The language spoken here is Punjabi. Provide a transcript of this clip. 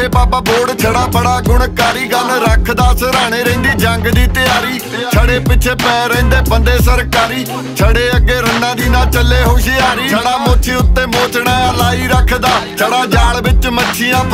ਇਹ ਬਾਬਾ ਬੋੜ ਛੜਾ ਬੜਾ ਗੁਣਕਾਰੀ, ਗੱਲ ਰੱਖਦਾ ਸਰਾਣੇ ਰਹਿੰਦੀ ਜੰਗ ਦੀ ਤਿਆਰੀ। ਛੜੇ ਪਿੱਛੇ ਪੈ ਰਹਿੰਦੇ ਬੰਦੇ ਸਰਕਾਰੀ। ਛੜੇ ਅੱਗੇ ਰੰਨਾਂ ਦੀ ਨਾ ਚੱਲੇ ਹੁਸ਼ਿਆਰੀ। ਛੜਾ ਮੋਛੀ ਉੱਤੇ ਮੋਚਣਾ, ਲਾਈ ਰੱਖਦਾ। ਛੜਾ ਜਾਲ ਵਿੱਚ ਮੱਛੀਆਂ